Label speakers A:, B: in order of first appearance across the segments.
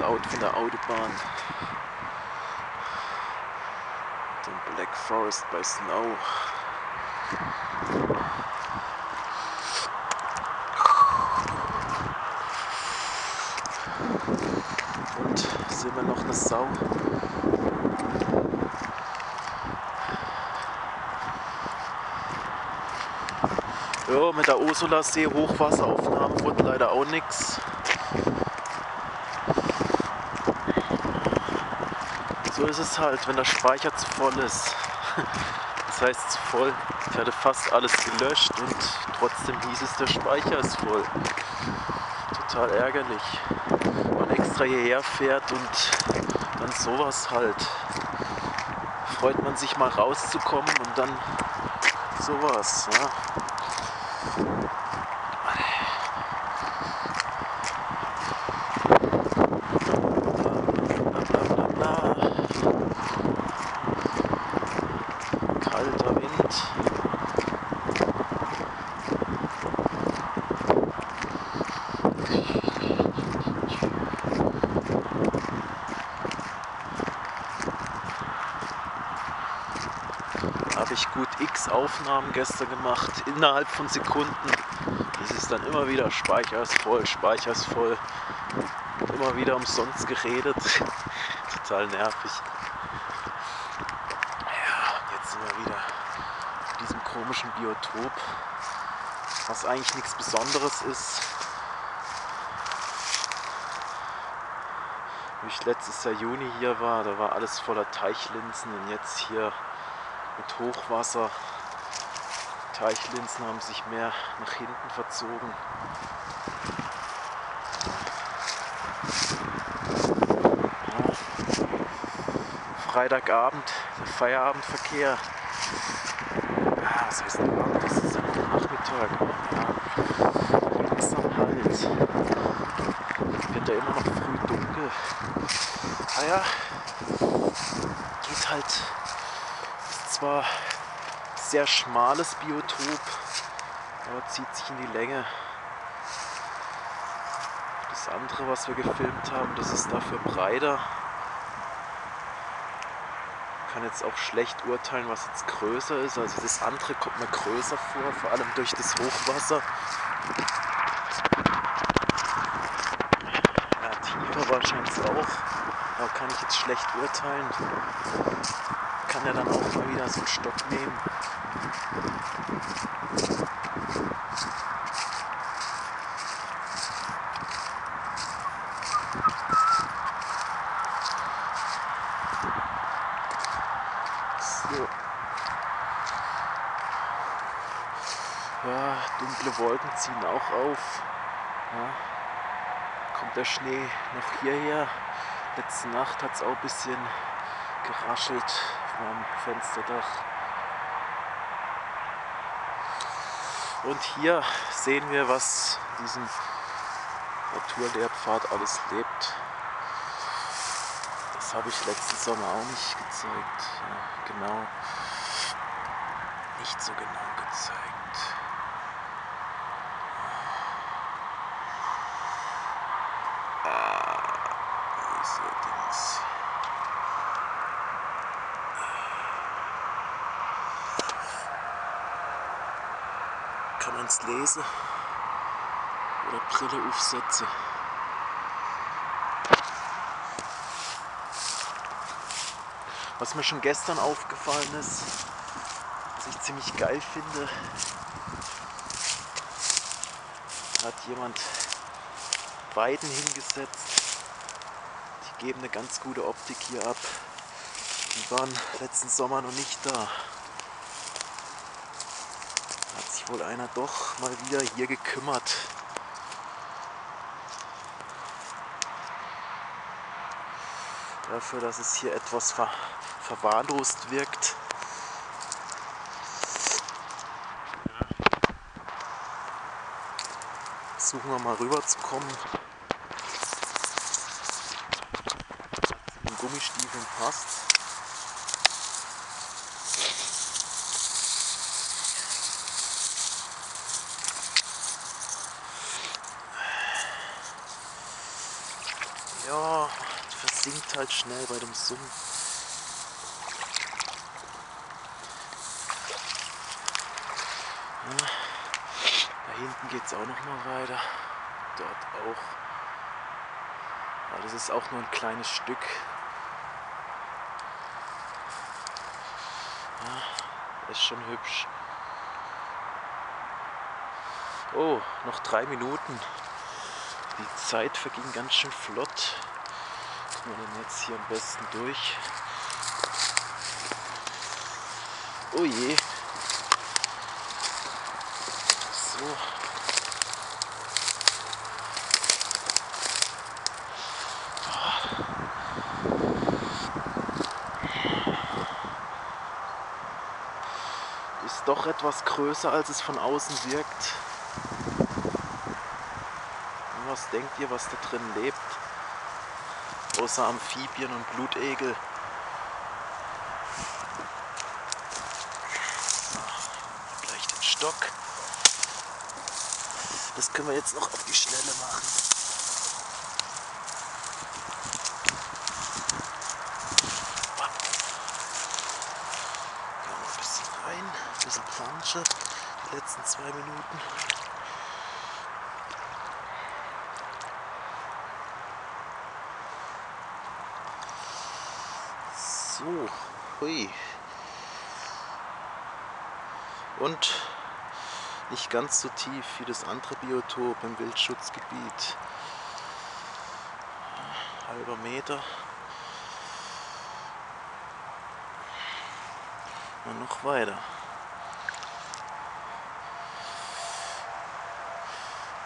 A: laut von der Autobahn. Den Black Forest bei Snow. Und sehen wir noch eine Sau. Ja, mit der Ursula See Hochwasseraufnahmen wurde leider auch nichts. So ist es halt, wenn der Speicher zu voll ist. Das heißt zu voll. Ich hatte fast alles gelöscht und trotzdem hieß es, der Speicher ist voll. Total ärgerlich. Man extra hierher fährt und dann sowas halt. Freut man sich mal rauszukommen und dann sowas. Ja. Kalter Wind. Habe ich gut x Aufnahmen gestern gemacht, innerhalb von Sekunden. Das ist dann immer wieder Speicher ist voll, Speicher ist voll. Immer wieder umsonst geredet. Total nervig. Ja, jetzt sind wir wieder auf diesem komischen Biotop, was eigentlich nichts Besonderes ist. Wo ich letztes Jahr Juni hier war, da war alles voller Teichlinsen und jetzt hier mit Hochwasser. Teichlinsen haben sich mehr nach hinten verzogen. Freitagabend, der Feierabendverkehr. Ah? Das ist noch Nachmittag. Ja. Langsam halt. Wird ja immer noch früh dunkel. Ah ja, geht halt. Ist zwar sehr schmales Biotop, aber zieht sich in die Länge. Das andere, was wir gefilmt haben, das ist dafür breiter. Kann jetzt auch schlecht urteilen, was jetzt größer ist. Also das andere kommt mir größer vor, vor allem durch das Hochwasser. Ja, tiefer wahrscheinlich auch, aber kann ich jetzt schlecht urteilen. Kann er dann auch mal wieder so einen Stock nehmen. So. Ja, dunkle Wolken ziehen auch auf. Ja. Kommt der Schnee noch hierher. Letzte Nacht hat es auch ein bisschen geraschelt auf meinem Fensterdach. Und hier sehen wir, was in diesem Naturlehrpfad alles lebt. Das habe ich letzten Sommer auch nicht gezeigt. Ja, genau. Nicht so genau gezeigt. Ah. Kann man es lesen? Oder Brille aufsetzen? Was mir schon gestern aufgefallen ist, ich ziemlich geil finde, hat jemand Weiden hingesetzt. Die geben eine ganz gute Optik hier ab. Die waren letzten Sommer noch nicht da. Hat sich wohl einer doch mal wieder hier gekümmert. Dafür, dass es hier etwas ver verwahrlost wirkt. Versuchen wir mal rüber zu kommen. In Gummistiefeln passt. Ja, versinkt halt schnell bei dem Summen. Hinten geht es auch noch mal weiter. Dort auch. Aber das ist auch nur ein kleines Stück. Ja, ist schon hübsch. Oh, noch drei Minuten. Die Zeit verging ganz schön flott. Kommen wir denn jetzt hier am besten durch? Oh je. So. Ist doch etwas größer, als es von außen wirkt. Was denkt ihr, was da drin lebt? Außer Amphibien und Blutegel. Gleich den Stock. Das können wir jetzt noch auf die Schnelle machen. Gehen wir ein bisschen rein, Plansche, die letzten zwei Minuten. So, hui. Und nicht ganz so tief wie das andere Biotop im Wildschutzgebiet. Halber Meter. Und noch weiter.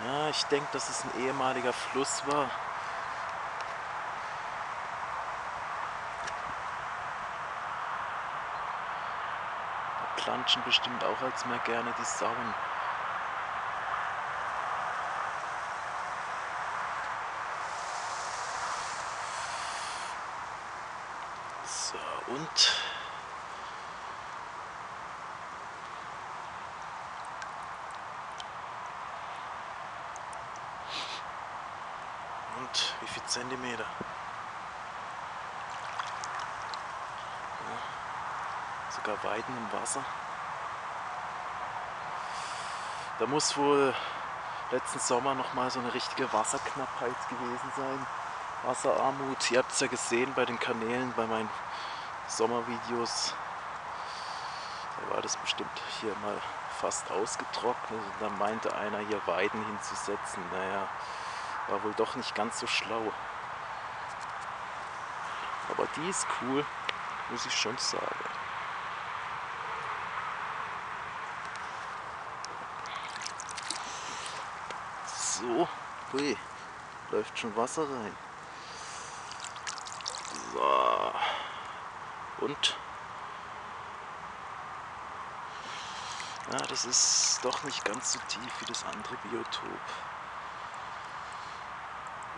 A: Ja, ich denke, dass es ein ehemaliger Fluss war. planschen bestimmt auch als mehr gerne die Sauen. So, und Zentimeter? sogar Weiden im Wasser. Da muss wohl letzten Sommer noch mal so eine richtige Wasserknappheit gewesen sein. Wasserarmut. Ihr habt es ja gesehen bei den Kanälen, bei meinen Sommervideos. Da war das bestimmt hier mal fast ausgetrocknet und dann meinte einer hier Weiden hinzusetzen. Naja, war wohl doch nicht ganz so schlau. Aber die ist cool, muss ich schon sagen. So, hui, läuft schon Wasser rein. So. Und? Ja, das ist doch nicht ganz so tief wie das andere Biotop.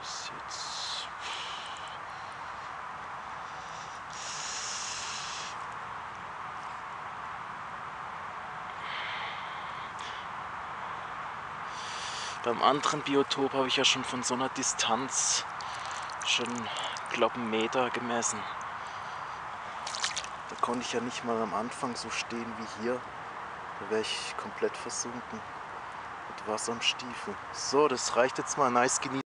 A: Ist jetzt Beim anderen Biotop habe ich ja schon von so einer Distanz schon, glaube einen Meter gemessen. Da konnte ich ja nicht mal am Anfang so stehen wie hier. Da wäre ich komplett versunken mit Wasser am Stiefel. So, das reicht jetzt mal. Nice genießen.